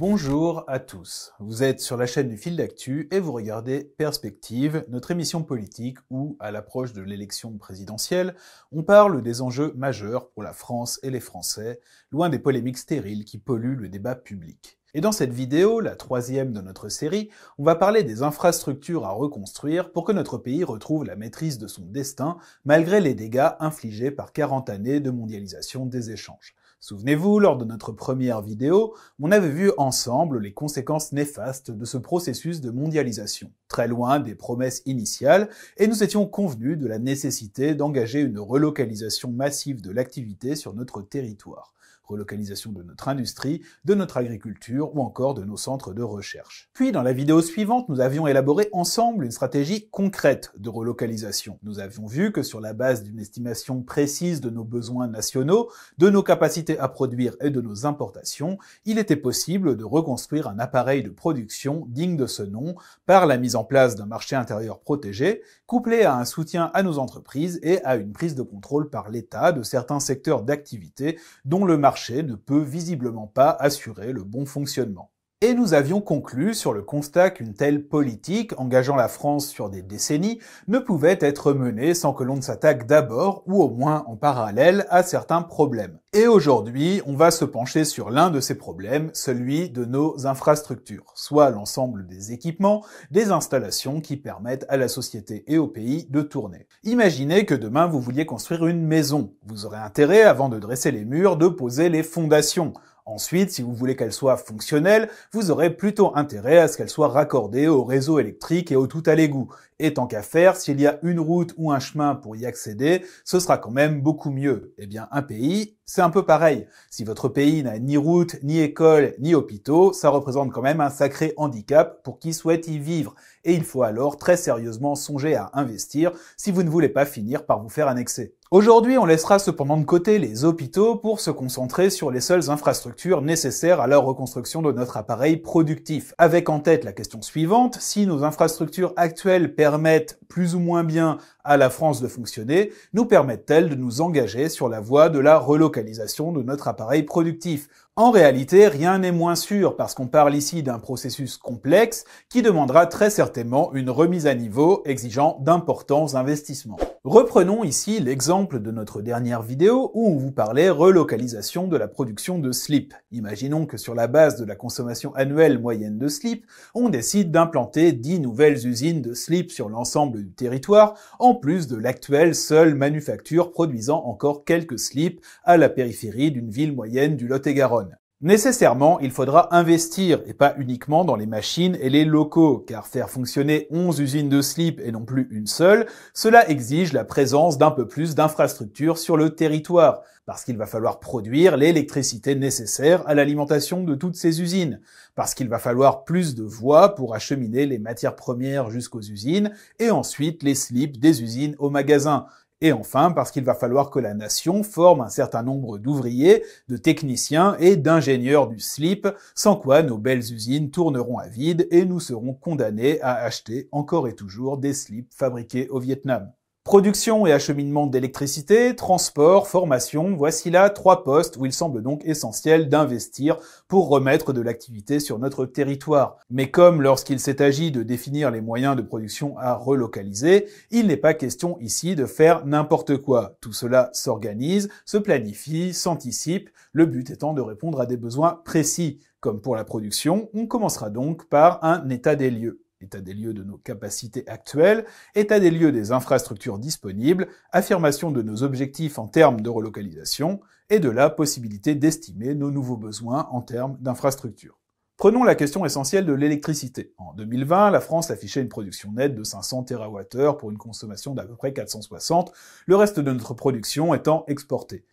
Bonjour à tous. Vous êtes sur la chaîne du fil d'actu et vous regardez Perspective, notre émission politique où, à l'approche de l'élection présidentielle, on parle des enjeux majeurs pour la France et les Français, loin des polémiques stériles qui polluent le débat public. Et dans cette vidéo, la troisième de notre série, on va parler des infrastructures à reconstruire pour que notre pays retrouve la maîtrise de son destin malgré les dégâts infligés par 40 années de mondialisation des échanges. Souvenez-vous, lors de notre première vidéo, on avait vu ensemble les conséquences néfastes de ce processus de mondialisation, très loin des promesses initiales, et nous étions convenus de la nécessité d'engager une relocalisation massive de l'activité sur notre territoire relocalisation de notre industrie, de notre agriculture ou encore de nos centres de recherche. Puis dans la vidéo suivante, nous avions élaboré ensemble une stratégie concrète de relocalisation. Nous avions vu que sur la base d'une estimation précise de nos besoins nationaux, de nos capacités à produire et de nos importations, il était possible de reconstruire un appareil de production digne de ce nom par la mise en place d'un marché intérieur protégé, couplé à un soutien à nos entreprises et à une prise de contrôle par l'État de certains secteurs d'activité dont le marché ne peut visiblement pas assurer le bon fonctionnement. Et nous avions conclu sur le constat qu'une telle politique, engageant la France sur des décennies, ne pouvait être menée sans que l'on ne s'attaque d'abord, ou au moins en parallèle, à certains problèmes. Et aujourd'hui, on va se pencher sur l'un de ces problèmes, celui de nos infrastructures, soit l'ensemble des équipements, des installations qui permettent à la société et au pays de tourner. Imaginez que demain vous vouliez construire une maison. Vous aurez intérêt, avant de dresser les murs, de poser les fondations. Ensuite, si vous voulez qu'elle soit fonctionnelle, vous aurez plutôt intérêt à ce qu'elle soit raccordée au réseau électrique et au tout à l'égout. Et tant qu'à faire, s'il y a une route ou un chemin pour y accéder, ce sera quand même beaucoup mieux. Eh bien, un pays, c'est un peu pareil. Si votre pays n'a ni route, ni école, ni hôpitaux, ça représente quand même un sacré handicap pour qui souhaite y vivre. Et il faut alors très sérieusement songer à investir si vous ne voulez pas finir par vous faire annexer. Aujourd'hui, on laissera cependant de côté les hôpitaux pour se concentrer sur les seules infrastructures nécessaires à la reconstruction de notre appareil productif. Avec en tête la question suivante, si nos infrastructures actuelles permettent plus ou moins bien à la France de fonctionner, nous permettent-elles de nous engager sur la voie de la relocalisation de notre appareil productif? En réalité, rien n'est moins sûr parce qu'on parle ici d'un processus complexe qui demandera très certainement une remise à niveau exigeant d'importants investissements. Reprenons ici l'exemple de notre dernière vidéo où on vous parlait relocalisation de la production de slip. Imaginons que sur la base de la consommation annuelle moyenne de slip, on décide d'implanter 10 nouvelles usines de slip sur l'ensemble du territoire, en plus de l'actuelle seule manufacture produisant encore quelques slips à la périphérie d'une ville moyenne du Lot-et-Garonne. Nécessairement, il faudra investir, et pas uniquement dans les machines et les locaux, car faire fonctionner 11 usines de slip et non plus une seule, cela exige la présence d'un peu plus d'infrastructures sur le territoire, parce qu'il va falloir produire l'électricité nécessaire à l'alimentation de toutes ces usines, parce qu'il va falloir plus de voies pour acheminer les matières premières jusqu'aux usines, et ensuite les slips des usines aux magasins, et enfin, parce qu'il va falloir que la nation forme un certain nombre d'ouvriers, de techniciens et d'ingénieurs du slip, sans quoi nos belles usines tourneront à vide et nous serons condamnés à acheter encore et toujours des slips fabriqués au Vietnam. Production et acheminement d'électricité, transport, formation, voici là trois postes où il semble donc essentiel d'investir pour remettre de l'activité sur notre territoire. Mais comme lorsqu'il s'est agi de définir les moyens de production à relocaliser, il n'est pas question ici de faire n'importe quoi. Tout cela s'organise, se planifie, s'anticipe, le but étant de répondre à des besoins précis. Comme pour la production, on commencera donc par un état des lieux état des lieux de nos capacités actuelles, état des lieux des infrastructures disponibles, affirmation de nos objectifs en termes de relocalisation, et de la possibilité d'estimer nos nouveaux besoins en termes d'infrastructures. Prenons la question essentielle de l'électricité. En 2020, la France affichait une production nette de 500 TWh pour une consommation d'à peu près 460, le reste de notre production étant exportée.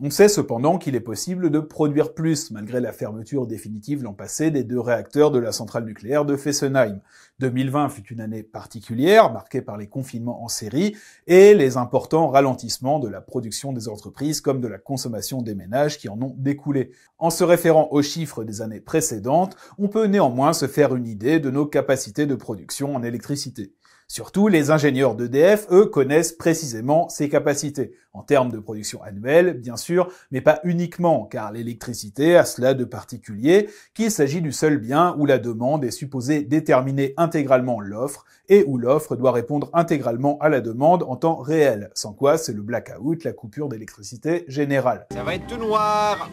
On sait cependant qu'il est possible de produire plus, malgré la fermeture définitive l'an passé des deux réacteurs de la centrale nucléaire de Fessenheim. 2020 fut une année particulière, marquée par les confinements en série et les importants ralentissements de la production des entreprises comme de la consommation des ménages qui en ont découlé. En se référant aux chiffres des années précédentes, on peut néanmoins se faire une idée de nos capacités de production en électricité. Surtout, les ingénieurs d'EDF, eux, connaissent précisément ces capacités, en termes de production annuelle, bien sûr, mais pas uniquement, car l'électricité a cela de particulier qu'il s'agit du seul bien où la demande est supposée déterminer intégralement l'offre, et où l'offre doit répondre intégralement à la demande en temps réel, sans quoi c'est le blackout, la coupure d'électricité générale. Ça va être tout noir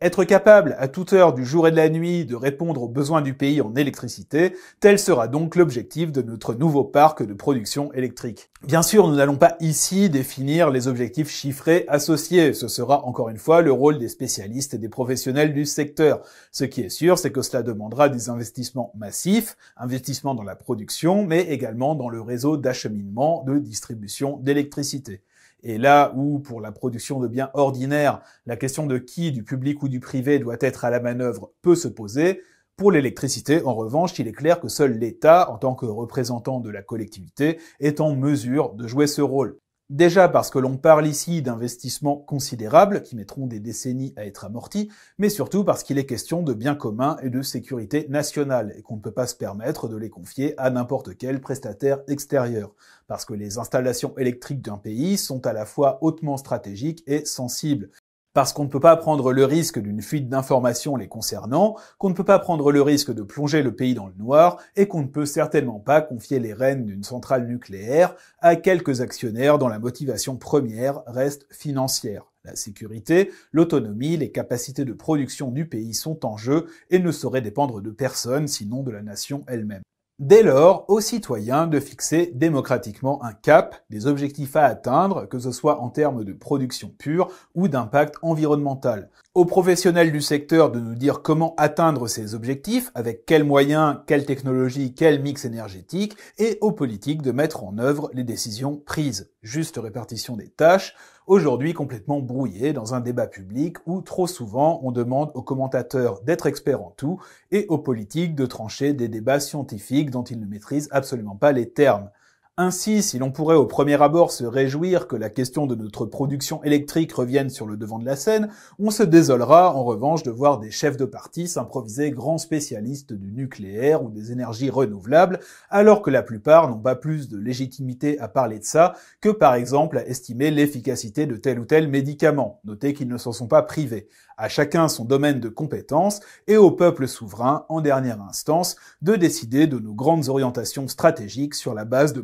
Être capable, à toute heure du jour et de la nuit, de répondre aux besoins du pays en électricité, tel sera donc l'objectif de notre nouveau parc de production électrique. Bien sûr, nous n'allons pas ici définir les objectifs chiffrés associés, ce sera encore une fois le rôle des spécialistes et des professionnels du secteur. Ce qui est sûr, c'est que cela demandera des investissements massifs, investissements dans la production, mais également dans le réseau d'acheminement, de distribution d'électricité. Et là où, pour la production de biens ordinaires, la question de qui, du public ou du privé, doit être à la manœuvre peut se poser, pour l'électricité, en revanche, il est clair que seul l'État, en tant que représentant de la collectivité, est en mesure de jouer ce rôle. Déjà parce que l'on parle ici d'investissements considérables qui mettront des décennies à être amortis, mais surtout parce qu'il est question de biens communs et de sécurité nationale et qu'on ne peut pas se permettre de les confier à n'importe quel prestataire extérieur. Parce que les installations électriques d'un pays sont à la fois hautement stratégiques et sensibles parce qu'on ne peut pas prendre le risque d'une fuite d'informations les concernant, qu'on ne peut pas prendre le risque de plonger le pays dans le noir, et qu'on ne peut certainement pas confier les rênes d'une centrale nucléaire à quelques actionnaires dont la motivation première reste financière. La sécurité, l'autonomie, les capacités de production du pays sont en jeu et ne sauraient dépendre de personne sinon de la nation elle-même. Dès lors, aux citoyens de fixer démocratiquement un cap, des objectifs à atteindre, que ce soit en termes de production pure ou d'impact environnemental. Aux professionnels du secteur de nous dire comment atteindre ces objectifs, avec quels moyens, quelle technologie, quel mix énergétique, et aux politiques de mettre en œuvre les décisions prises. Juste répartition des tâches, aujourd'hui complètement brouillé dans un débat public où trop souvent on demande aux commentateurs d'être experts en tout et aux politiques de trancher des débats scientifiques dont ils ne maîtrisent absolument pas les termes. Ainsi, si l'on pourrait au premier abord se réjouir que la question de notre production électrique revienne sur le devant de la scène, on se désolera en revanche de voir des chefs de parti s'improviser grands spécialistes du nucléaire ou des énergies renouvelables, alors que la plupart n'ont pas plus de légitimité à parler de ça que par exemple à estimer l'efficacité de tel ou tel médicament. Notez qu'ils ne s'en sont pas privés à chacun son domaine de compétences et au peuple souverain, en dernière instance, de décider de nos grandes orientations stratégiques sur la base de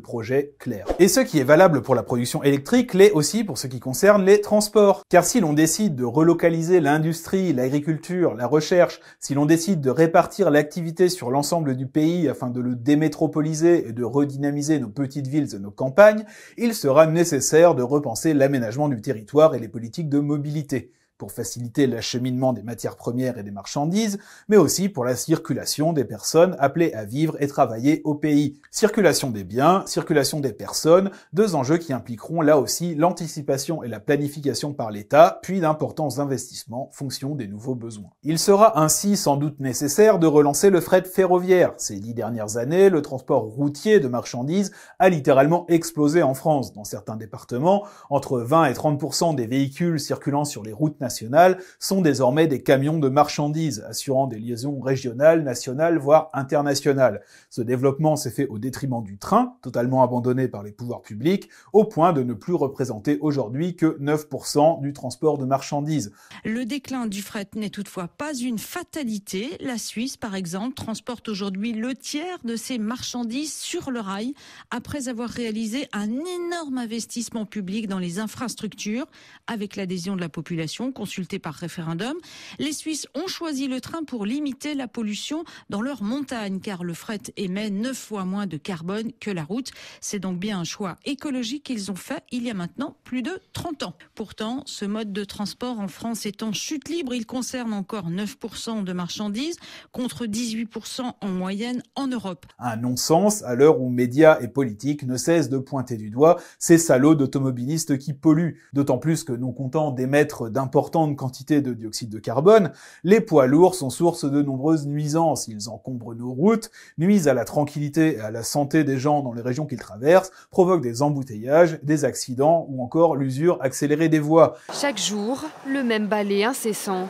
Et ce qui est valable pour la production électrique l'est aussi pour ce qui concerne les transports. Car si l'on décide de relocaliser l'industrie, l'agriculture, la recherche, si l'on décide de répartir l'activité sur l'ensemble du pays afin de le démétropoliser et de redynamiser nos petites villes et nos campagnes, il sera nécessaire de repenser l'aménagement du territoire et les politiques de mobilité pour faciliter l'acheminement des matières premières et des marchandises, mais aussi pour la circulation des personnes appelées à vivre et travailler au pays. Circulation des biens, circulation des personnes, deux enjeux qui impliqueront là aussi l'anticipation et la planification par l'État, puis d'importants investissements fonction des nouveaux besoins. Il sera ainsi sans doute nécessaire de relancer le fret ferroviaire. Ces dix dernières années, le transport routier de marchandises a littéralement explosé en France. Dans certains départements, entre 20 et 30% des véhicules circulant sur les routes sont désormais des camions de marchandises, assurant des liaisons régionales, nationales, voire internationales. Ce développement s'est fait au détriment du train, totalement abandonné par les pouvoirs publics, au point de ne plus représenter aujourd'hui que 9% du transport de marchandises. Le déclin du fret n'est toutefois pas une fatalité. La Suisse, par exemple, transporte aujourd'hui le tiers de ses marchandises sur le rail après avoir réalisé un énorme investissement public dans les infrastructures avec l'adhésion de la population consultés par référendum. Les Suisses ont choisi le train pour limiter la pollution dans leurs montagnes, car le fret émet neuf fois moins de carbone que la route. C'est donc bien un choix écologique qu'ils ont fait il y a maintenant plus de 30 ans. Pourtant, ce mode de transport en France est en chute libre. Il concerne encore 9% de marchandises contre 18% en moyenne en Europe. Un non-sens à l'heure où médias et politiques ne cessent de pointer du doigt ces salauds d'automobilistes qui polluent. D'autant plus que nous comptons d'émettre d'importants importante quantité de dioxyde de carbone, les poids lourds sont source de nombreuses nuisances. Ils encombrent nos routes, nuisent à la tranquillité et à la santé des gens dans les régions qu'ils traversent, provoquent des embouteillages, des accidents ou encore l'usure accélérée des voies. Chaque jour, le même balai incessant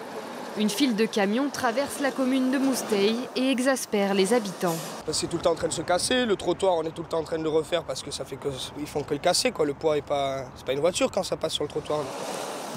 Une file de camions traverse la commune de Mousteil et exaspère les habitants. C'est tout le temps en train de se casser, le trottoir on est tout le temps en train de le refaire parce que ça fait que ils font que le casser quoi. Le poids est pas c'est pas une voiture quand ça passe sur le trottoir.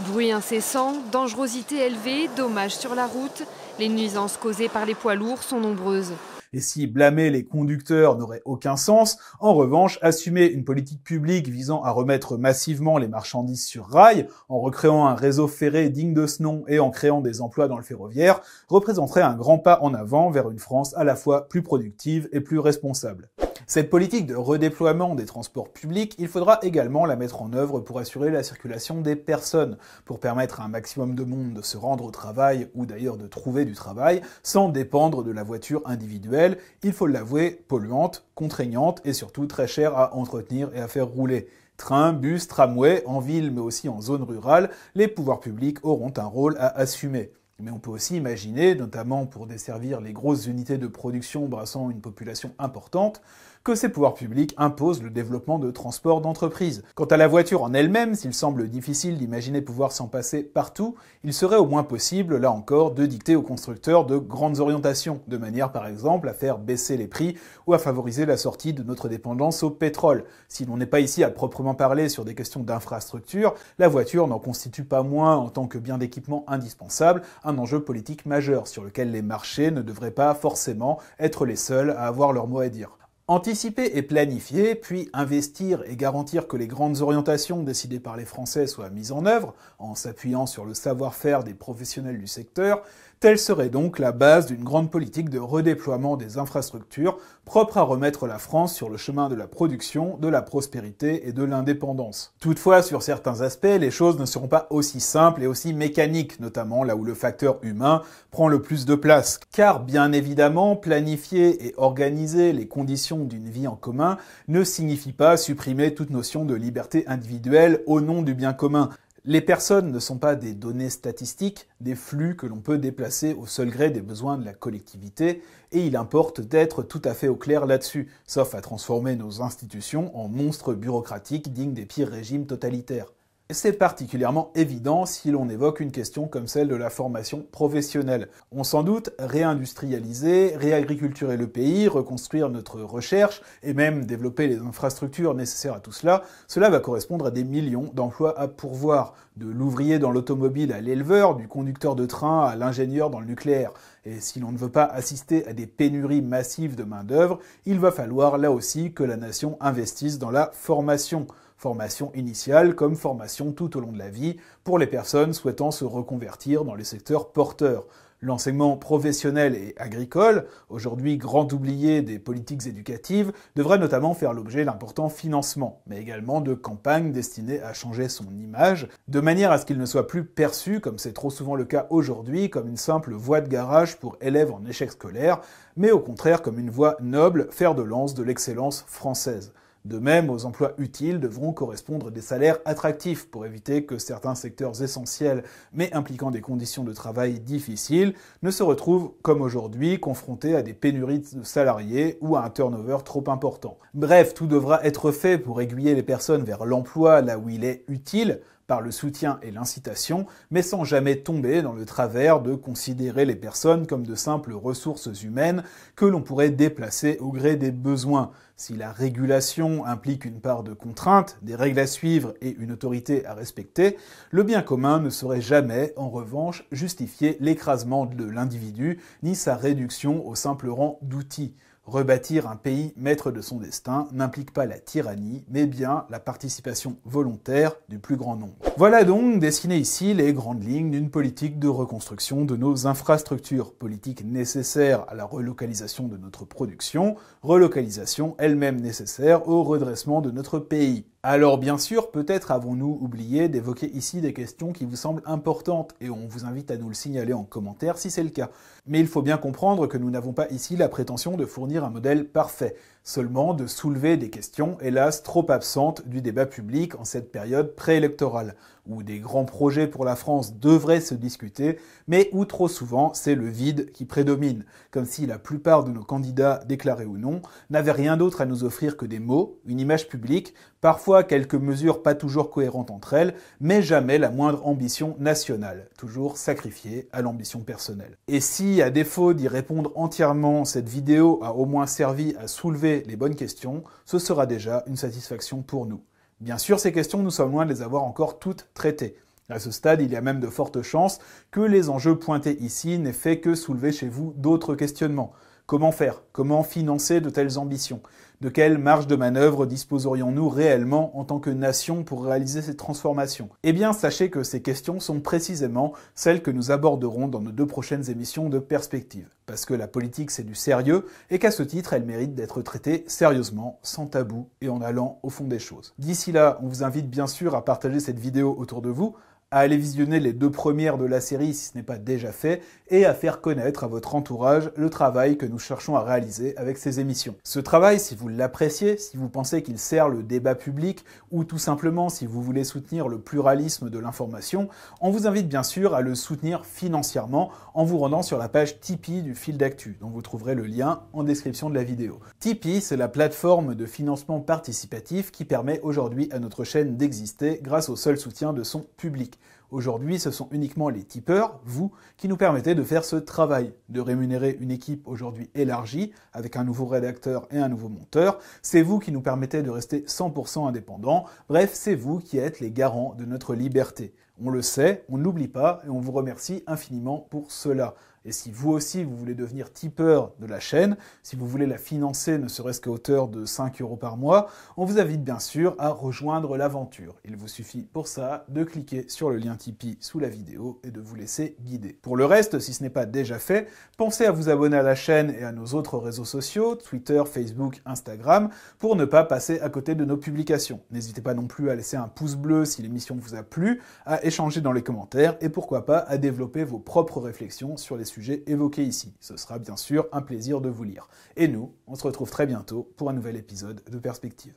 Bruit incessant, dangerosité élevée, dommages sur la route, les nuisances causées par les poids lourds sont nombreuses. Et si blâmer les conducteurs n'aurait aucun sens, en revanche, assumer une politique publique visant à remettre massivement les marchandises sur rail, en recréant un réseau ferré digne de ce nom et en créant des emplois dans le ferroviaire, représenterait un grand pas en avant vers une France à la fois plus productive et plus responsable. Cette politique de redéploiement des transports publics, il faudra également la mettre en œuvre pour assurer la circulation des personnes, pour permettre à un maximum de monde de se rendre au travail ou d'ailleurs de trouver du travail sans dépendre de la voiture individuelle, il faut l'avouer, polluante, contraignante et surtout très chère à entretenir et à faire rouler. Train, bus, tramway, en ville mais aussi en zone rurale, les pouvoirs publics auront un rôle à assumer. Mais on peut aussi imaginer, notamment pour desservir les grosses unités de production brassant une population importante, que ces pouvoirs publics imposent le développement de transports d'entreprise. Quant à la voiture en elle-même, s'il semble difficile d'imaginer pouvoir s'en passer partout, il serait au moins possible, là encore, de dicter aux constructeurs de grandes orientations, de manière par exemple à faire baisser les prix ou à favoriser la sortie de notre dépendance au pétrole. Si l'on n'est pas ici à proprement parler sur des questions d'infrastructure, la voiture n'en constitue pas moins, en tant que bien d'équipement indispensable, un enjeu politique majeur sur lequel les marchés ne devraient pas forcément être les seuls à avoir leur mot à dire. Anticiper et planifier, puis investir et garantir que les grandes orientations décidées par les Français soient mises en œuvre, en s'appuyant sur le savoir-faire des professionnels du secteur, Telle serait donc la base d'une grande politique de redéploiement des infrastructures propre à remettre la France sur le chemin de la production, de la prospérité et de l'indépendance. Toutefois, sur certains aspects, les choses ne seront pas aussi simples et aussi mécaniques, notamment là où le facteur humain prend le plus de place. Car bien évidemment, planifier et organiser les conditions d'une vie en commun ne signifie pas supprimer toute notion de liberté individuelle au nom du bien commun. Les personnes ne sont pas des données statistiques, des flux que l'on peut déplacer au seul gré des besoins de la collectivité, et il importe d'être tout à fait au clair là-dessus, sauf à transformer nos institutions en monstres bureaucratiques dignes des pires régimes totalitaires. C'est particulièrement évident si l'on évoque une question comme celle de la formation professionnelle. On s'en doute, réindustrialiser, réagriculturer le pays, reconstruire notre recherche et même développer les infrastructures nécessaires à tout cela, cela va correspondre à des millions d'emplois à pourvoir, de l'ouvrier dans l'automobile à l'éleveur, du conducteur de train à l'ingénieur dans le nucléaire. Et si l'on ne veut pas assister à des pénuries massives de main-d'œuvre, il va falloir là aussi que la nation investisse dans la formation formation initiale comme formation tout au long de la vie pour les personnes souhaitant se reconvertir dans les secteurs porteurs. L'enseignement professionnel et agricole, aujourd'hui grand oublié des politiques éducatives, devrait notamment faire l'objet d'importants financements, mais également de campagnes destinées à changer son image, de manière à ce qu'il ne soit plus perçu, comme c'est trop souvent le cas aujourd'hui, comme une simple voie de garage pour élèves en échec scolaire, mais au contraire comme une voie noble, fer de lance de l'excellence française. De même, aux emplois utiles devront correspondre des salaires attractifs pour éviter que certains secteurs essentiels mais impliquant des conditions de travail difficiles ne se retrouvent, comme aujourd'hui, confrontés à des pénuries de salariés ou à un turnover trop important. Bref, tout devra être fait pour aiguiller les personnes vers l'emploi là où il est utile, par le soutien et l'incitation, mais sans jamais tomber dans le travers de considérer les personnes comme de simples ressources humaines que l'on pourrait déplacer au gré des besoins. Si la régulation implique une part de contrainte, des règles à suivre et une autorité à respecter, le bien commun ne saurait jamais, en revanche, justifier l'écrasement de l'individu ni sa réduction au simple rang d'outil. Rebâtir un pays maître de son destin n'implique pas la tyrannie, mais bien la participation volontaire du plus grand nombre. Voilà donc dessinées ici les grandes lignes d'une politique de reconstruction de nos infrastructures, politique nécessaire à la relocalisation de notre production, relocalisation elle-même nécessaire au redressement de notre pays. Alors bien sûr, peut-être avons-nous oublié d'évoquer ici des questions qui vous semblent importantes et on vous invite à nous le signaler en commentaire si c'est le cas. Mais il faut bien comprendre que nous n'avons pas ici la prétention de fournir un modèle parfait, seulement de soulever des questions hélas trop absentes du débat public en cette période préélectorale. où des grands projets pour la France devraient se discuter, mais où trop souvent c'est le vide qui prédomine, comme si la plupart de nos candidats, déclarés ou non, n'avaient rien d'autre à nous offrir que des mots, une image publique, parfois quelques mesures pas toujours cohérentes entre elles, mais jamais la moindre ambition nationale, toujours sacrifiée à l'ambition personnelle. Et si, à défaut d'y répondre entièrement, cette vidéo a au moins servi à soulever les bonnes questions, ce sera déjà une satisfaction pour nous. Bien sûr, ces questions, nous sommes loin de les avoir encore toutes traitées. À ce stade, il y a même de fortes chances que les enjeux pointés ici n'aient fait que soulever chez vous d'autres questionnements. Comment faire? Comment financer de telles ambitions? De quelle marge de manœuvre disposerions-nous réellement en tant que nation pour réaliser ces transformations? Eh bien, sachez que ces questions sont précisément celles que nous aborderons dans nos deux prochaines émissions de Perspective. Parce que la politique, c'est du sérieux, et qu'à ce titre, elle mérite d'être traitée sérieusement, sans tabou et en allant au fond des choses. D'ici là, on vous invite bien sûr à partager cette vidéo autour de vous, à aller visionner les deux premières de la série si ce n'est pas déjà fait, et à faire connaître à votre entourage le travail que nous cherchons à réaliser avec ces émissions. Ce travail, si vous l'appréciez, si vous pensez qu'il sert le débat public, ou tout simplement si vous voulez soutenir le pluralisme de l'information, on vous invite bien sûr à le soutenir financièrement en vous rendant sur la page Tipeee du fil d'actu, dont vous trouverez le lien en description de la vidéo. Tipeee, c'est la plateforme de financement participatif qui permet aujourd'hui à notre chaîne d'exister grâce au seul soutien de son public. Aujourd'hui, ce sont uniquement les tipeurs, vous, qui nous permettez de faire ce travail, de rémunérer une équipe aujourd'hui élargie, avec un nouveau rédacteur et un nouveau monteur. C'est vous qui nous permettez de rester 100% indépendants. Bref, c'est vous qui êtes les garants de notre liberté. On le sait, on ne l'oublie pas et on vous remercie infiniment pour cela. Et si vous aussi vous voulez devenir tipeur de la chaîne, si vous voulez la financer ne serait-ce qu'à hauteur de 5 euros par mois, on vous invite bien sûr à rejoindre l'aventure. Il vous suffit pour ça de cliquer sur le lien Tipeee sous la vidéo et de vous laisser guider. Pour le reste, si ce n'est pas déjà fait, pensez à vous abonner à la chaîne et à nos autres réseaux sociaux, Twitter, Facebook, Instagram, pour ne pas passer à côté de nos publications. N'hésitez pas non plus à laisser un pouce bleu si l'émission vous a plu, à échanger dans les commentaires et pourquoi pas à développer vos propres réflexions sur les sujets évoqués ici. Ce sera bien sûr un plaisir de vous lire. Et nous, on se retrouve très bientôt pour un nouvel épisode de Perspective.